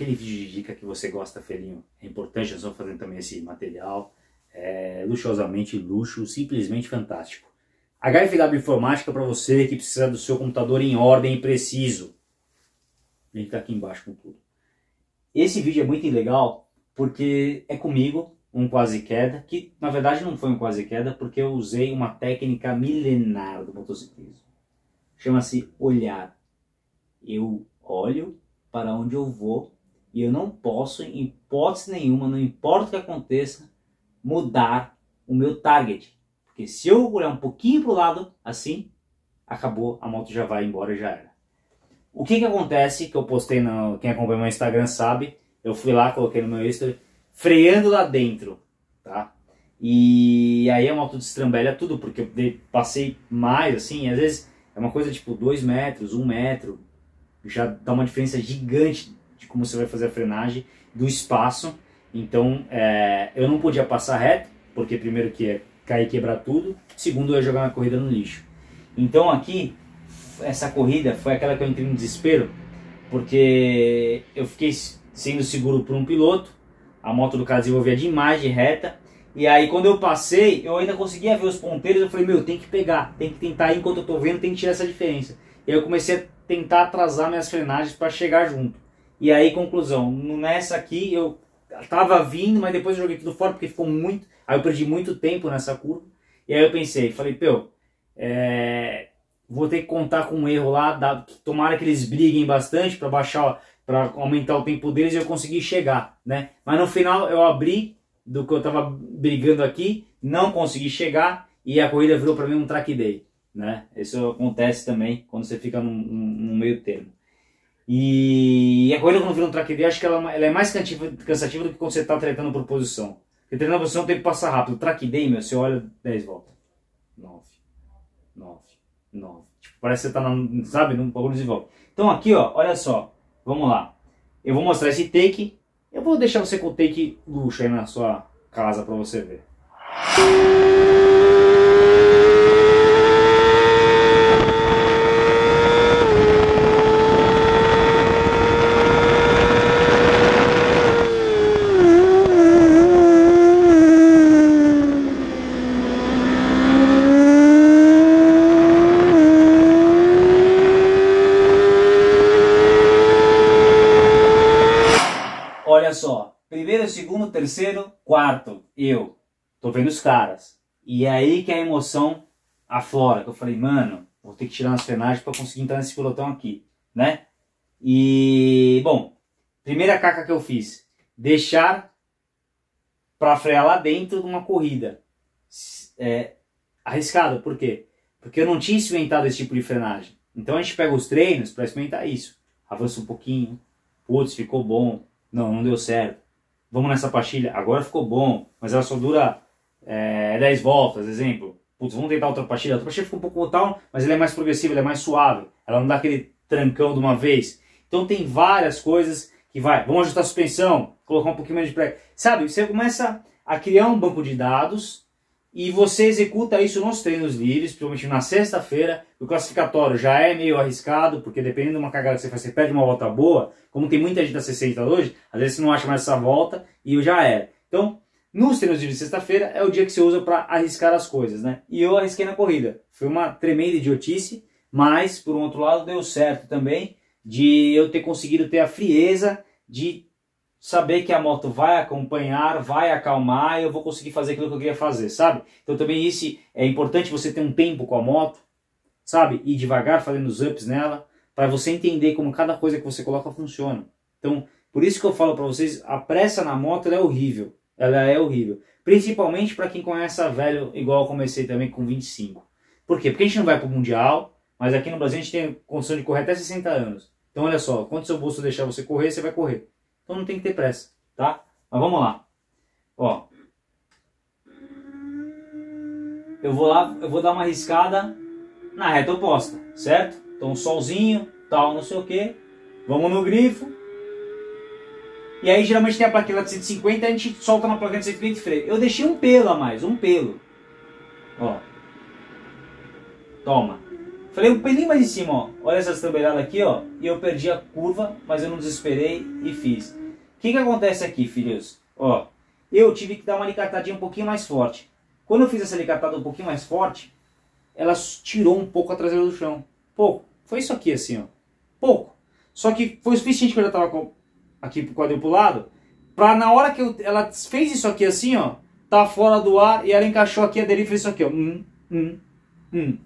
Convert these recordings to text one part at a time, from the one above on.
aquele vídeo de dica que você gosta, Felinho. É importante, nós vamos fazendo também esse material. É luxuosamente luxo, simplesmente fantástico. HFW Informática para você que precisa do seu computador em ordem e preciso. Link tá aqui embaixo com tudo. Esse vídeo é muito legal porque é comigo, um quase queda, que na verdade não foi um quase queda porque eu usei uma técnica milenar do motociclismo. Chama-se olhar. Eu olho para onde eu vou e eu não posso, em hipótese nenhuma, não importa o que aconteça, mudar o meu target. Porque se eu olhar um pouquinho para o lado, assim, acabou, a moto já vai embora e já era. O que que acontece, que eu postei, no, quem acompanha meu Instagram sabe, eu fui lá, coloquei no meu history, freando lá dentro, tá? E aí a moto destrambelha tudo, porque eu passei mais, assim, às vezes é uma coisa tipo 2 metros, 1 um metro, já dá uma diferença gigante de como você vai fazer a frenagem, do espaço. Então é, eu não podia passar reto, porque primeiro que ia cair e quebrar tudo, segundo eu ia jogar minha corrida no lixo. Então aqui, essa corrida foi aquela que eu entrei no desespero, porque eu fiquei sendo seguro por um piloto, a moto do cara desenvolvia demais de reta, e aí quando eu passei, eu ainda conseguia ver os ponteiros, eu falei, meu, tem que pegar, tem que tentar, enquanto eu tô vendo, tem que tirar essa diferença. E aí eu comecei a tentar atrasar minhas frenagens para chegar junto. E aí, conclusão, nessa aqui eu tava vindo, mas depois eu joguei tudo fora porque ficou muito. Aí eu perdi muito tempo nessa curva. E aí eu pensei, falei, pô, é, vou ter que contar com um erro lá, da, tomara que eles briguem bastante para baixar, para aumentar o tempo deles e eu conseguir chegar, né? Mas no final eu abri do que eu tava brigando aqui, não consegui chegar e a corrida virou para mim um track day né? Isso acontece também quando você fica num meio termo. E a corrida quando vira um track day, acho que ela, ela é mais cansativa do que quando você está tretando por posição. Porque treinando por posição tem que passar rápido. Track day, meu, você olha 10 voltas. 9, 9, 9. Tipo, parece que você está, na, sabe, num bagulho de volta. Então aqui, ó, olha só. Vamos lá. Eu vou mostrar esse take. Eu vou deixar você com o take luxo aí na sua casa para você ver. olha só, primeiro, segundo, terceiro, quarto, eu. Tô vendo os caras. E é aí que a emoção aflora, que eu falei, mano, vou ter que tirar as frenagens para conseguir entrar nesse pilotão aqui, né? E, bom, primeira caca que eu fiz, deixar para frear lá dentro de uma corrida. É, arriscado, por quê? Porque eu não tinha experimentado esse tipo de frenagem. Então a gente pega os treinos para experimentar isso. Avança um pouquinho, putz, ficou bom, não, não deu certo. Vamos nessa pastilha, agora ficou bom, mas ela só dura é, 10 voltas, exemplo. Putz, vamos tentar outra pastilha. Outra pastilha ficou um pouco tal, mas ela é mais progressiva, ela é mais suave. Ela não dá aquele trancão de uma vez. Então tem várias coisas que vai. Vamos ajustar a suspensão, colocar um pouquinho mais de pré. Sabe, você começa a criar um banco de dados e você executa isso nos treinos livres, principalmente na sexta-feira. O classificatório já é meio arriscado, porque dependendo de uma cagada que você faz, você perde uma volta boa. Como tem muita gente a 60 hoje, às vezes você não acha mais essa volta e já era. Então, nos treinos livres de sexta-feira é o dia que você usa para arriscar as coisas, né? E eu arrisquei na corrida. Foi uma tremenda idiotice, mas por um outro lado deu certo também de eu ter conseguido ter a frieza de saber que a moto vai acompanhar, vai acalmar e eu vou conseguir fazer aquilo que eu queria fazer, sabe? Então também isso é importante você ter um tempo com a moto, sabe? Ir devagar fazendo os ups nela, para você entender como cada coisa que você coloca funciona. Então, por isso que eu falo para vocês, a pressa na moto é horrível. Ela é horrível. Principalmente para quem começa velho, igual eu comecei também com 25. Por quê? Porque a gente não vai para o Mundial, mas aqui no Brasil a gente tem condição de correr até 60 anos. Então olha só, quando seu bolso deixar você correr, você vai correr. Então não tem que ter pressa, tá? Mas vamos lá. Ó. Eu vou lá, eu vou dar uma arriscada na reta oposta, certo? Então solzinho, tal, não sei o que. Vamos no grifo. E aí geralmente tem a plaquinha de 150 a gente solta na plaquinha de 150 e freio. Eu deixei um pelo a mais, um pelo. Ó. Toma. Falei um pelinho mais em cima, ó. Olha essa estambelhada aqui, ó. E eu perdi a curva, mas eu não desesperei e fiz. O que que acontece aqui, filhos? Ó, eu tive que dar uma alicatadinha um pouquinho mais forte. Quando eu fiz essa alicatada um pouquinho mais forte, ela tirou um pouco a traseira do chão. Pouco. Foi isso aqui, assim, ó. Pouco. Só que foi o suficiente que eu já tava com aqui pro lado, pra na hora que eu, ela fez isso aqui assim, ó, tá fora do ar e ela encaixou aqui a dele e fez isso aqui, ó. Hum, hum, hum.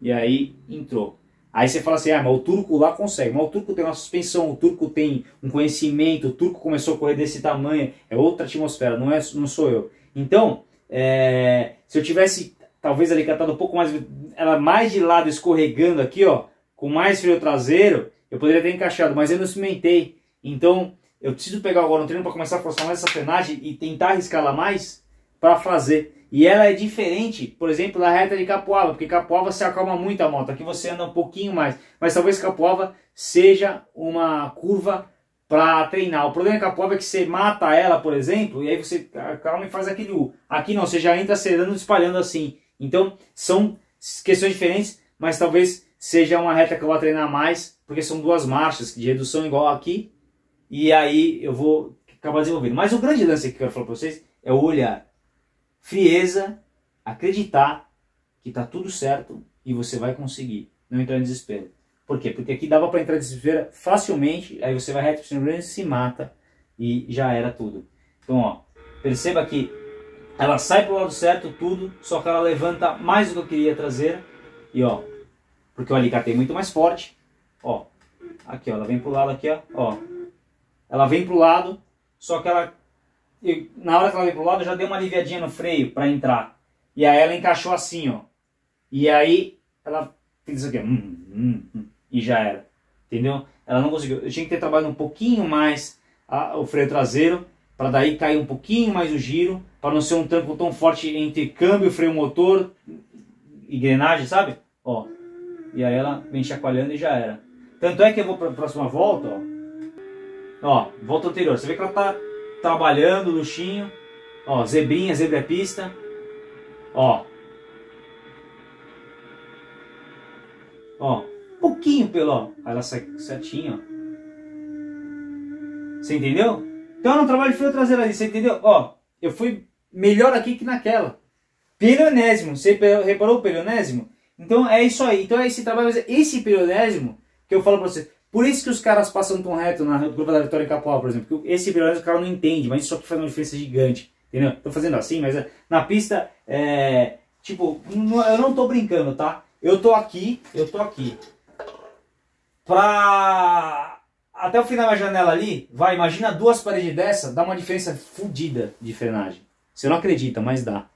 E aí entrou. Aí você fala assim, ah, mas o turco lá consegue. Mas o turco tem uma suspensão, o turco tem um conhecimento, o turco começou a correr desse tamanho, é outra atmosfera, não, é, não sou eu. Então, é, se eu tivesse talvez ali catado um pouco mais, ela mais de lado escorregando aqui, ó, com mais freio traseiro, eu poderia ter encaixado, mas eu não cimentei. Então, eu preciso pegar agora um treino para começar a forçar mais essa frenagem e tentar arriscar mais para fazer. E ela é diferente, por exemplo, da reta de Capoava, porque Capoava se acalma muito a moto, aqui você anda um pouquinho mais, mas talvez Capoava seja uma curva para treinar. O problema de Capoava é que você mata ela, por exemplo, e aí você acalma e faz aquele U. Aqui não, você já entra acelerando espalhando assim. Então, são questões diferentes, mas talvez seja uma reta que eu vou treinar mais, porque são duas marchas de redução igual aqui, e aí eu vou acabar desenvolvendo. Mas o grande lance que eu quero falar para vocês é o olhar. Frieza, acreditar que está tudo certo e você vai conseguir. Não entrar em desespero. Por quê? Porque aqui dava para entrar em desespero facilmente, aí você vai reto para se mata e já era tudo. Então, ó, perceba que ela sai para o lado certo, tudo, só que ela levanta mais do que eu queria trazer. E ó, porque o alicate é muito mais forte. Ó, aqui ó, ela vem para o lado aqui, ó, ó ela vem para o lado, só que ela, na hora que ela vem para o lado, já deu uma aliviadinha no freio para entrar. E aí ela encaixou assim, ó. E aí ela fez isso aqui, hum, hum, hum, e já era. Entendeu? Ela não conseguiu. Eu tinha que ter trabalhado um pouquinho mais a, o freio traseiro, para daí cair um pouquinho mais o giro, para não ser um tranco tão forte entre câmbio, freio motor e engrenagem, sabe? Ó. E aí ela vem chacoalhando e já era. Tanto é que eu vou para a próxima volta, ó. Ó, volta anterior. Você vê que ela tá trabalhando, luxinho. Ó, zebrinha, zebra pista. Ó. Ó, pouquinho pelo, ó. Ela sai certinho, ó. Você entendeu? Então eu não trabalho de freio traseiro ali, você entendeu? Ó, eu fui melhor aqui que naquela. Perionésimo, você reparou o perionésimo? Então é isso aí. Então é esse trabalho, esse perionésimo que eu falo pra você. Por isso que os caras passam tão reto na curva da Vitória em Capoal, por exemplo. Porque esse piloto o cara não entende, mas isso aqui faz uma diferença gigante. Entendeu? Tô fazendo assim, mas é, na pista, é, tipo, eu não tô brincando, tá? Eu tô aqui, eu tô aqui. Pra... Até o final da janela ali, vai, imagina duas paredes dessa, dá uma diferença fodida de frenagem. Você não acredita, mas dá.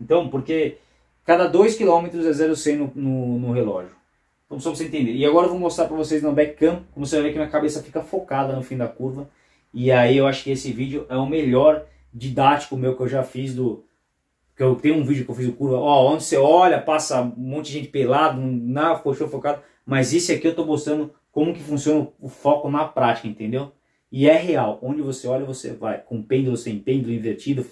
Então, porque cada 2 km é 0,100 no, no, no relógio. Então só pra você entender. E agora eu vou mostrar para vocês no backcam, como você vai ver que minha cabeça fica focada no fim da curva. E aí eu acho que esse vídeo é o melhor didático meu que eu já fiz do... Que eu tenho um vídeo que eu fiz do curva, ó, onde você olha, passa um monte de gente pelado, na coxão focado. Mas esse aqui eu tô mostrando como que funciona o foco na prática, entendeu? E é real, onde você olha, você vai. Com pêndulo, sem pêndulo, invertido,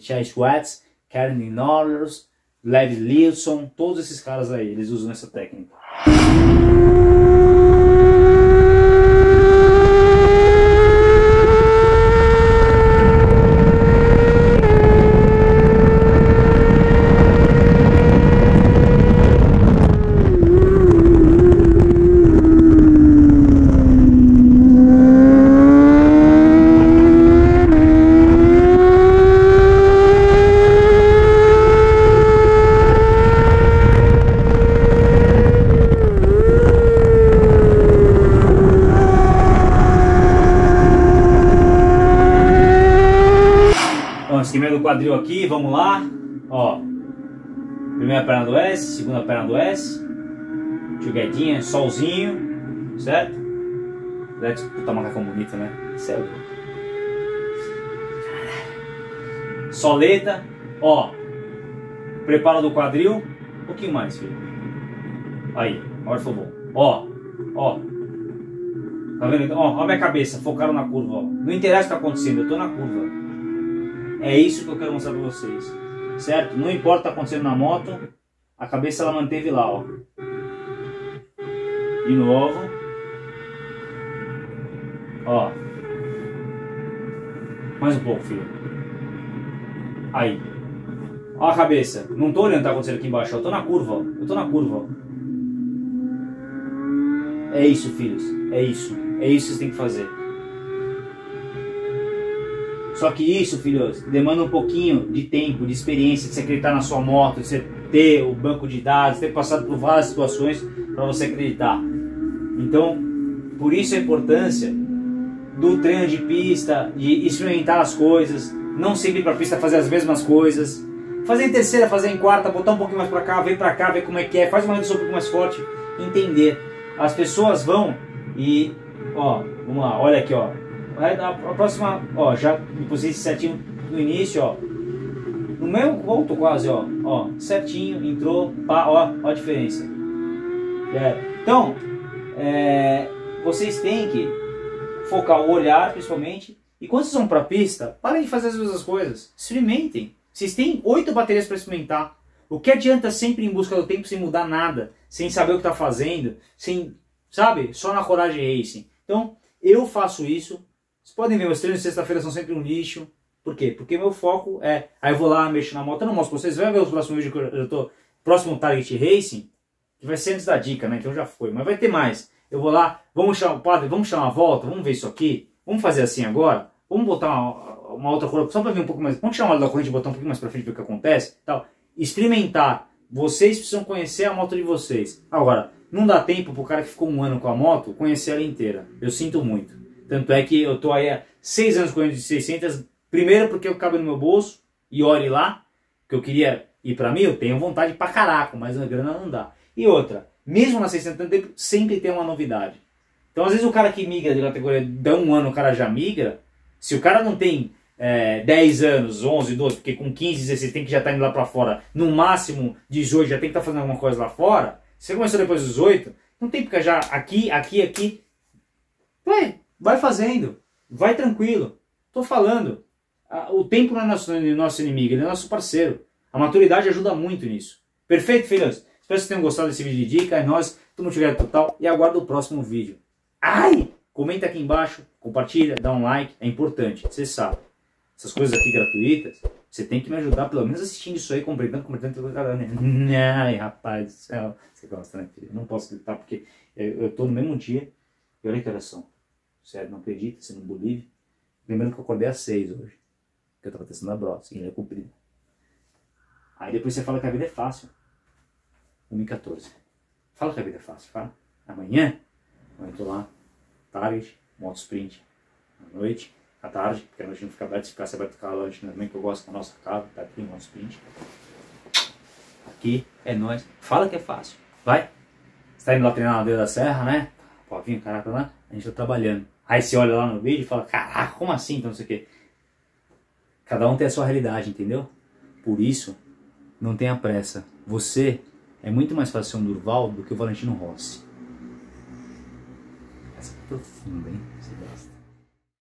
Chase Watts, Karen Norris, Lev Lilson, todos esses caras aí, eles usam essa técnica. Quadril aqui, vamos lá. Ó, primeira perna do S, segunda perna do S. Joguedinha, solzinho, certo? Let's, puta macacão bonito, né? Céu. Soleta, ó. Preparo do quadril. Um pouquinho mais, filho. Aí, agora foi bom. Ó, ó. Tá vendo? Ó, ó minha cabeça, focaram na curva, ó. Não interessa o que tá acontecendo, eu tô na curva. É isso que eu quero mostrar para vocês. Certo? Não importa o que está acontecendo na moto, a cabeça ela manteve lá, ó. De novo. Ó. Mais um pouco, filho. Aí. Ó a cabeça. Não tô olhando o que tá acontecendo aqui embaixo. Eu tô na curva, ó. Eu tô na curva, ó. É isso, filhos. É isso. É isso que vocês têm que fazer. Só que isso, filhos, demanda um pouquinho de tempo, de experiência, de você acreditar na sua moto, de você ter o banco de dados, ter passado por várias situações para você acreditar. Então, por isso a importância do treino de pista, de experimentar as coisas, não sempre para a pista fazer as mesmas coisas, fazer em terceira, fazer em quarta, botar um pouquinho mais para cá, vem para cá, ver como é que é, faz uma redução um pouco mais forte, entender. As pessoas vão e, ó, vamos lá, olha aqui, ó, a, a próxima, ó, já depositei certinho no início, ó. No meu volto quase, ó, ó, certinho, entrou, pá, ó, ó a diferença. É. Então, é, vocês têm que focar o olhar, principalmente, e quando vocês vão para a pista, parem de fazer as mesmas coisas, experimentem. Vocês têm oito baterias para experimentar. O que adianta sempre em busca do tempo sem mudar nada, sem saber o que está fazendo, sem, sabe, só na coragem racing. Então, eu faço isso, vocês podem ver, meus treinos de sexta-feira são sempre um lixo. Por quê? Porque meu foco é. Aí eu vou lá, mexo na moto, eu não mostro pra vocês. Vai ver os próximos vídeos que eu tô. Próximo Target Racing, que vai ser antes da dica, né? Eu já foi, mas vai ter mais. Eu vou lá, vamos chamar, padre, vamos chamar uma volta, vamos ver isso aqui. Vamos fazer assim agora. Vamos botar uma, uma outra cor, só para ver um pouco mais. Vamos tirar uma da corrente e botar um pouquinho mais para frente ver o que acontece. Tal. Experimentar. Vocês precisam conhecer a moto de vocês. Agora, não dá tempo pro cara que ficou um ano com a moto conhecer ela inteira. Eu sinto muito. Tanto é que eu tô aí há seis anos correndo de 600. Primeiro porque eu cabe no meu bolso e olhe lá, que eu queria ir para mim, eu tenho vontade pra caraca, mas a grana não dá. E outra, mesmo na 600 tempo, sempre tem uma novidade. Então às vezes o cara que migra de categoria de um ano, o cara já migra. Se o cara não tem é, 10 anos, 11, 12, porque com 15, 16 tem que já estar tá indo lá para fora, no máximo 18 já tem que estar tá fazendo alguma coisa lá fora. Você começou depois dos 18, não tem porque já aqui, aqui, aqui. Ué, Vai fazendo, vai tranquilo. Tô falando. O tempo não é nosso, nosso inimigo, ele é nosso parceiro. A maturidade ajuda muito nisso. Perfeito, filhos? Espero que vocês tenham gostado desse vídeo de dica. É nóis, tamo chegando total e aguardo o próximo vídeo. Ai! Comenta aqui embaixo, compartilha, dá um like, é importante, você sabe. Essas coisas aqui gratuitas, você tem que me ajudar, pelo menos assistindo isso aí, completando, completando. Ai, rapaz do céu. Você gosta, né, filho? Não posso gritar porque eu, eu tô no mesmo dia. E olha que oração. Sério, não acredita, você não believe. Lembrando que eu acordei às 6 hoje. Que eu estava testando a brota, seguindo a cumprida. Aí depois você fala que a vida é fácil. 1h14. Fala que a vida é fácil, fala. Amanhã, eu entro lá, tarde, moto sprint. À noite, à tarde, porque a noite não fica aberta, se ficar, você vai ficar lanche também, que eu gosto da nossa casa, tá aqui, moto sprint. Aqui é nós. Fala que é fácil. Vai. Você tá indo lá treinar na Deus da Serra, né? Povinho, caraca, lá. A gente tá trabalhando. Aí você olha lá no vídeo e fala, caraca, como assim? Então não sei o quê. Cada um tem a sua realidade, entendeu? Por isso, não tenha pressa. Você é muito mais fácil ser um Durval do que o Valentino Rossi. Essa é profunda, hein? Você gosta.